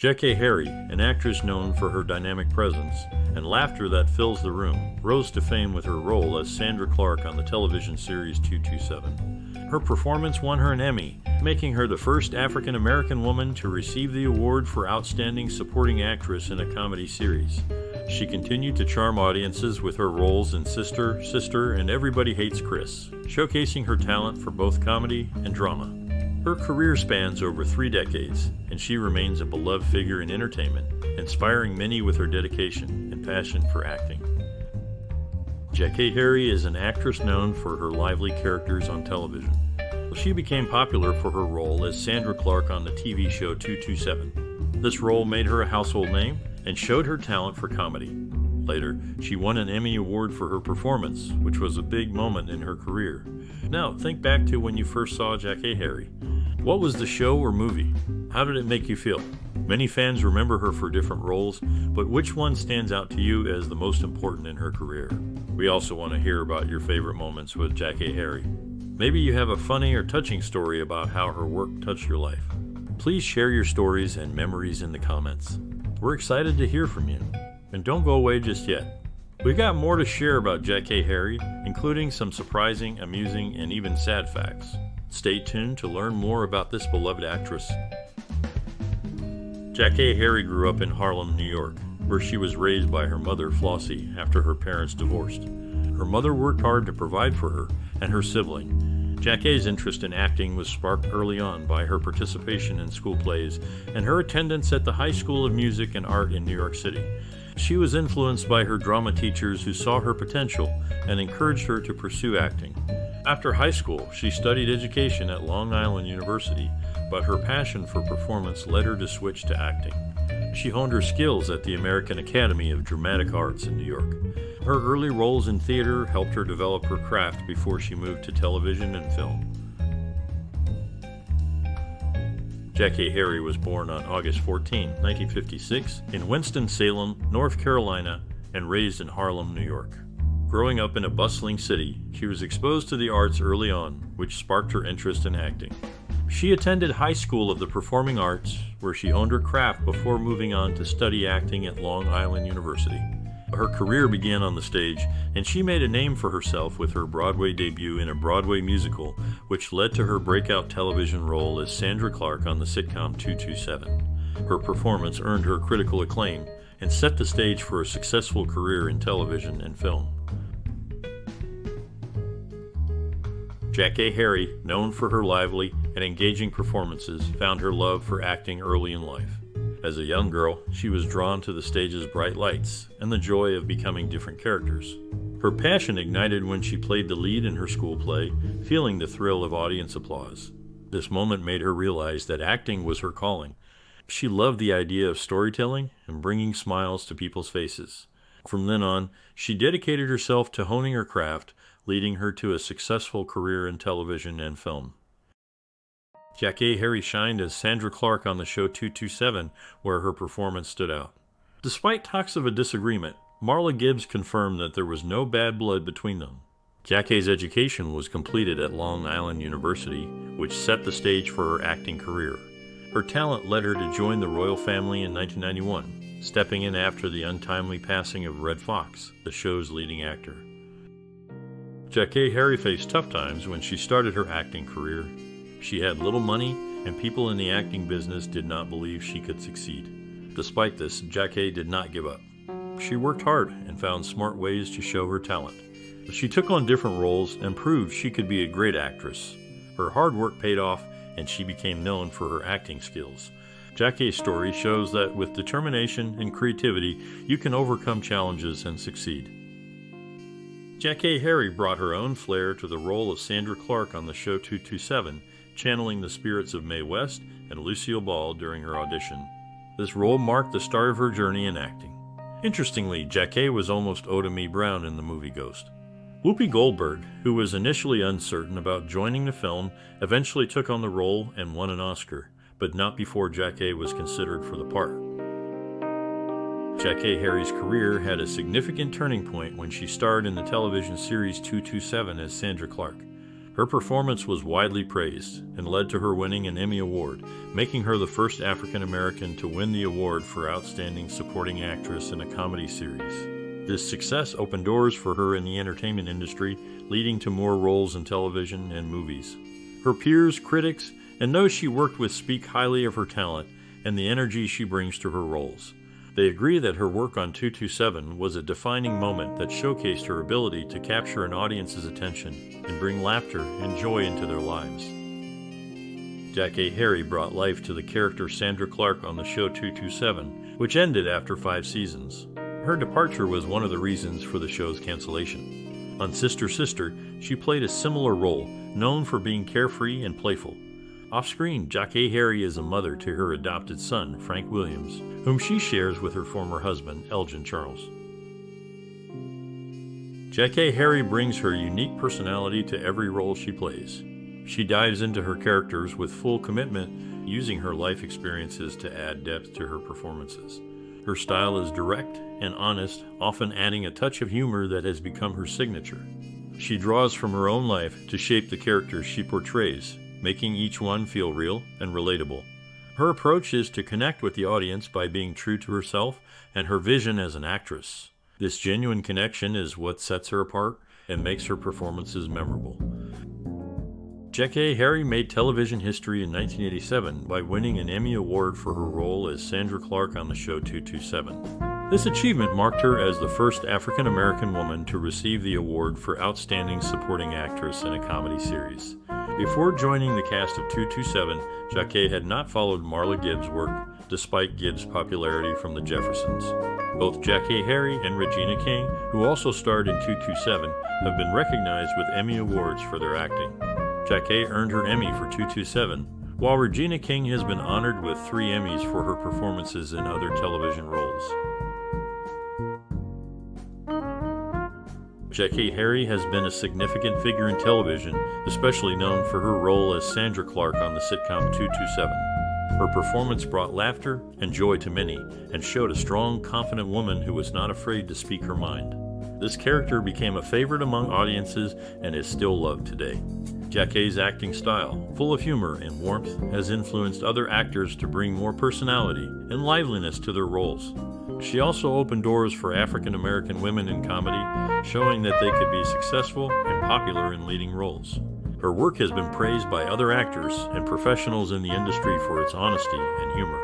Jackée Harry, an actress known for her dynamic presence and laughter that fills the room, rose to fame with her role as Sandra Clark on the television series 227. Her performance won her an Emmy, making her the first African American woman to receive the award for Outstanding Supporting Actress in a Comedy Series. She continued to charm audiences with her roles in Sister, Sister, and Everybody Hates Chris, showcasing her talent for both comedy and drama. Her career spans over three decades, and she remains a beloved figure in entertainment, inspiring many with her dedication and passion for acting. Jackée Harry is an actress known for her lively characters on television. She became popular for her role as Sandra Clark on the TV show 227. This role made her a household name and showed her talent for comedy. Later, she won an Emmy Award for her performance, which was a big moment in her career. Now, think back to when you first saw Jackée Harry. What was the show or movie? How did it make you feel? Many fans remember her for different roles, but which one stands out to you as the most important in her career? We also want to hear about your favorite moments with Jackée Harry. Maybe you have a funny or touching story about how her work touched your life. Please share your stories and memories in the comments. We're excited to hear from you. And don't go away just yet. We've got more to share about Jackée Harry, including some surprising, amusing, and even sad facts. Stay tuned to learn more about this beloved actress. Jackée Harry grew up in Harlem, New York, where she was raised by her mother, Flossie, after her parents divorced. Her mother worked hard to provide for her and her sibling. Jackée's interest in acting was sparked early on by her participation in school plays and her attendance at the High School of Music and Art in New York City. She was influenced by her drama teachers who saw her potential and encouraged her to pursue acting. After high school, she studied education at Long Island University, but her passion for performance led her to switch to acting. She honed her skills at the American Academy of Dramatic Arts in New York. Her early roles in theater helped her develop her craft before she moved to television and film. Jackée Harry was born on August 14, 1956, in Winston-Salem, North Carolina, and raised in Harlem, New York. Growing up in a bustling city, she was exposed to the arts early on, which sparked her interest in acting. She attended High School of the Performing Arts, where she honed her craft before moving on to study acting at Long Island University. Her career began on the stage, and she made a name for herself with her Broadway debut in a Broadway musical, which led to her breakout television role as Sandra Clark on the sitcom 227. Her performance earned her critical acclaim and set the stage for a successful career in television and film. Jackée Harry, known for her lively and engaging performances, found her love for acting early in life. As a young girl, she was drawn to the stage's bright lights and the joy of becoming different characters. Her passion ignited when she played the lead in her school play, feeling the thrill of audience applause. This moment made her realize that acting was her calling. She loved the idea of storytelling and bringing smiles to people's faces. From then on, she dedicated herself to honing her craft, leading her to a successful career in television and film. Jackée Harry shined as Sandra Clark on the show 227, where her performance stood out. Despite talks of a disagreement, Marla Gibbs confirmed that there was no bad blood between them. Jackée's education was completed at Long Island University, which set the stage for her acting career. Her talent led her to join the royal family in 1991, stepping in after the untimely passing of Redd Foxx, the show's leading actor. Jackée Harry faced tough times when she started her acting career she had little money, and people in the acting business did not believe she could succeed. Despite this, Jackée did not give up. She worked hard and found smart ways to show her talent. She took on different roles and proved she could be a great actress. Her hard work paid off, and she became known for her acting skills. Jackée's story shows that with determination and creativity, you can overcome challenges and succeed. Jackée Harry brought her own flair to the role of Sandra Clark on the show 227 channeling the spirits of Mae West and Lucille Ball during her audition. This role marked the start of her journey in acting. Interestingly, Jackée was almost Oda Mae Brown in the movie Ghost. Whoopi Goldberg, who was initially uncertain about joining the film, eventually took on the role and won an Oscar, but not before Jackée was considered for the part. Jackée Harry's career had a significant turning point when she starred in the television series 227 as Sandra Clark. Her performance was widely praised and led to her winning an Emmy Award, making her the first African American to win the award for Outstanding Supporting Actress in a Comedy Series. This success opened doors for her in the entertainment industry, leading to more roles in television and movies. Her peers, critics, and those she worked with speak highly of her talent and the energy she brings to her roles. They agree that her work on 227 was a defining moment that showcased her ability to capture an audience's attention and bring laughter and joy into their lives. Jackée Harry brought life to the character Sandra Clark on the show 227, which ended after five seasons. Her departure was one of the reasons for the show's cancellation. On Sister Sister, she played a similar role, known for being carefree and playful. Off screen, Jackée Harry is a mother to her adopted son, Frank Williams, whom she shares with her former husband, Elgin Charles. Jackée Harry brings her unique personality to every role she plays. She dives into her characters with full commitment, using her life experiences to add depth to her performances. Her style is direct and honest, often adding a touch of humor that has become her signature. She draws from her own life to shape the characters she portrays, making each one feel real and relatable. Her approach is to connect with the audience by being true to herself and her vision as an actress. This genuine connection is what sets her apart and makes her performances memorable. Jackée Harry made television history in 1987 by winning an Emmy Award for her role as Sandra Clark on the show 227. This achievement marked her as the first African American woman to receive the award for Outstanding Supporting Actress in a Comedy Series. Before joining the cast of 227, Jackée had not followed Marla Gibbs' work, despite Gibbs' popularity from the Jeffersons. Both Jackée Harry and Regina King, who also starred in 227, have been recognized with Emmy Awards for their acting. Jackée earned her Emmy for 227, while Regina King has been honored with three Emmys for her performances in other television roles. Jackée Harry has been a significant figure in television, especially known for her role as Sandra Clark on the sitcom 227. Her performance brought laughter and joy to many and showed a strong, confident woman who was not afraid to speak her mind. This character became a favorite among audiences and is still loved today. Jackée's acting style, full of humor and warmth, has influenced other actors to bring more personality and liveliness to their roles. She also opened doors for African American women in comedy, showing that they could be successful and popular in leading roles. Her work has been praised by other actors and professionals in the industry for its honesty and humor.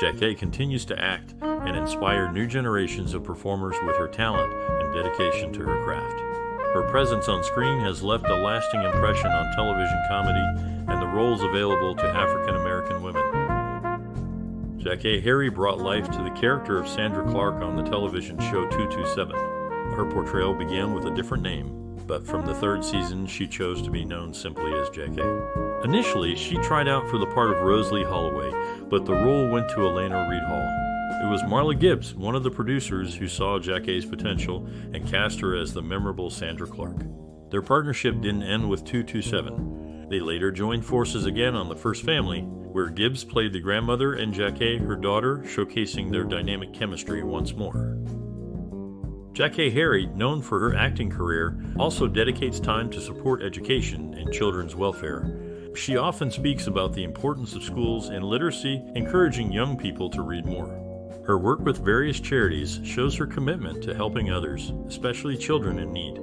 Jackée continues to act and inspire new generations of performers with her talent and dedication to her craft. Her presence on screen has left a lasting impression on television comedy and the roles available to African American women. Jackée Harry brought life to the character of Sandra Clark on the television show 227. Her portrayal began with a different name, but from the third season she chose to be known simply as Jackée. Initially, she tried out for the part of Rosalie Holloway, but the role went to Alaina Reed Hall. It was Marla Gibbs, one of the producers, who saw Jackée's potential and cast her as the memorable Sandra Clark. Their partnership didn't end with 227. They later joined forces again on The First Family, where Gibbs played the grandmother and Jackée her daughter, showcasing their dynamic chemistry once more. Jackée Harry, known for her acting career, also dedicates time to support education and children's welfare. She often speaks about the importance of schools and literacy, encouraging young people to read more. Her work with various charities shows her commitment to helping others, especially children in need.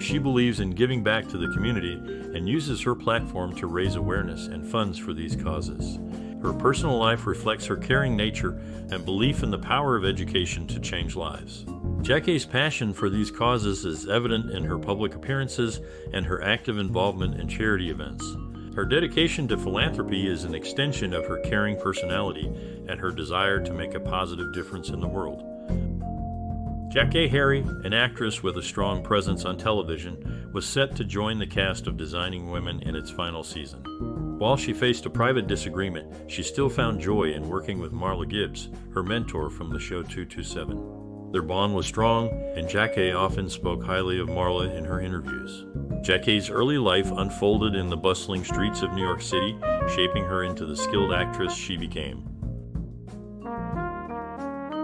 She believes in giving back to the community and uses her platform to raise awareness and funds for these causes. Her personal life reflects her caring nature and belief in the power of education to change lives. Jackée's passion for these causes is evident in her public appearances and her active involvement in charity events. Her dedication to philanthropy is an extension of her caring personality and her desire to make a positive difference in the world. Jackée Harry, an actress with a strong presence on television, was set to join the cast of Designing Women in its final season. While she faced a private disagreement, she still found joy in working with Marla Gibbs, her mentor from the show 227. Their bond was strong, and Jackée often spoke highly of Marla in her interviews. Jackée's early life unfolded in the bustling streets of New York City, shaping her into the skilled actress she became.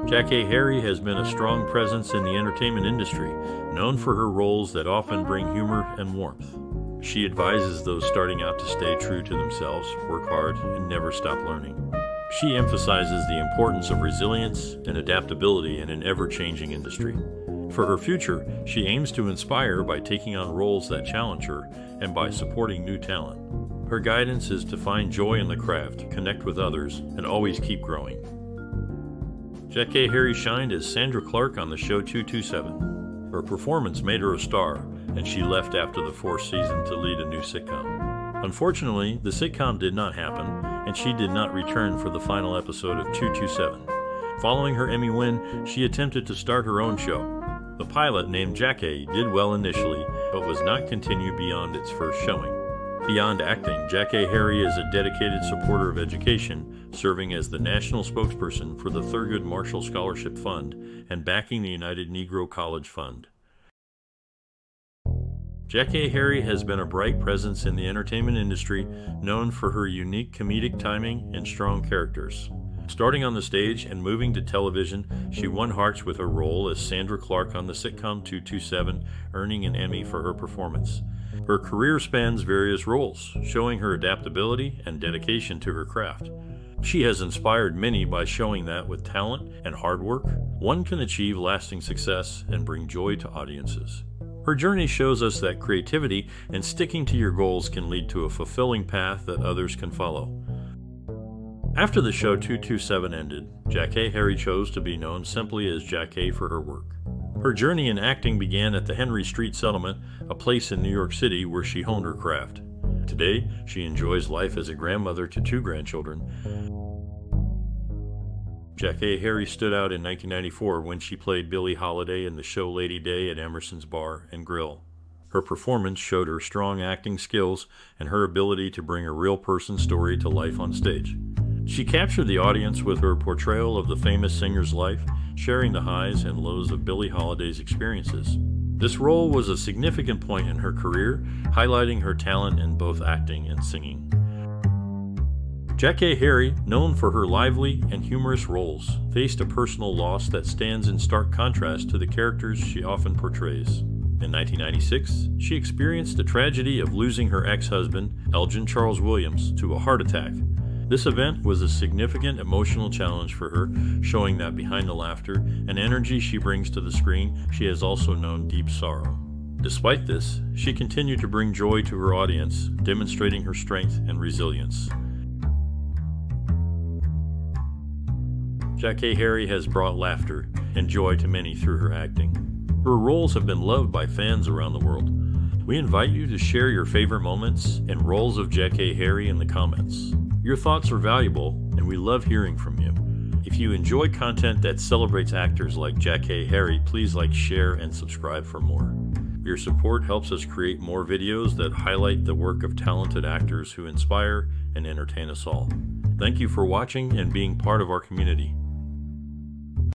Jackée Harry has been a strong presence in the entertainment industry, known for her roles that often bring humor and warmth. she advises those starting out to stay true to themselves, work hard, and never stop learning. She emphasizes the importance of resilience and adaptability in an ever changing industry. For her future, she aims to inspire by taking on roles that challenge her and by supporting new talent. Her guidance is to find joy in the craft, connect with others, and always keep growing. Jackée Harry shined as Sandra Clark on the show 227. Her performance made her a star, and she left after the fourth season to lead a new sitcom. Unfortunately, the sitcom did not happen, and she did not return for the final episode of 227. Following her Emmy win, she attempted to start her own show. The pilot, named Jackée, did well initially, but was not continued beyond its first showing. Beyond acting, Jackée Harry is a dedicated supporter of education, serving as the national spokesperson for the Thurgood Marshall Scholarship Fund and backing the United Negro College Fund. Jackée Harry has been a bright presence in the entertainment industry, known for her unique comedic timing and strong characters. Starting on the stage and moving to television, she won hearts with her role as Sandra Clark on the sitcom 227, earning an Emmy for her performance. Her career spans various roles, showing her adaptability and dedication to her craft. She has inspired many by showing that with talent and hard work, one can achieve lasting success and bring joy to audiences. Her journey shows us that creativity and sticking to your goals can lead to a fulfilling path that others can follow. After the show 227 ended, Jackée Harry chose to be known simply as Jackée for her work. Her journey in acting began at the Henry Street Settlement, a place in New York City where she honed her craft. Today, she enjoys life as a grandmother to two grandchildren. Jackée Harry stood out in 1994 when she played Billie Holiday in the show Lady Day at Emerson's Bar and Grill. Her performance showed her strong acting skills and her ability to bring a real person story to life on stage. She captured the audience with her portrayal of the famous singer's life, sharing the highs and lows of Billie Holiday's experiences. This role was a significant point in her career, highlighting her talent in both acting and singing. Jackée Harry, known for her lively and humorous roles, faced a personal loss that stands in stark contrast to the characters she often portrays. In 1996, she experienced the tragedy of losing her ex husband, Elgin Charles Williams, to a heart attack this event was a significant emotional challenge for her, showing that behind the laughter and energy she brings to the screen, she has also known deep sorrow. Despite this, she continued to bring joy to her audience, demonstrating her strength and resilience. Jackée Harry has brought laughter and joy to many through her acting. Her roles have been loved by fans around the world. We invite you to share your favorite moments and roles of Jackée Harry in the comments. Your thoughts are valuable, and we love hearing from you. If you enjoy content that celebrates actors like Jackée Harry, please like, share, and subscribe for more. Your support helps us create more videos that highlight the work of talented actors who inspire and entertain us all. Thank you for watching and being part of our community.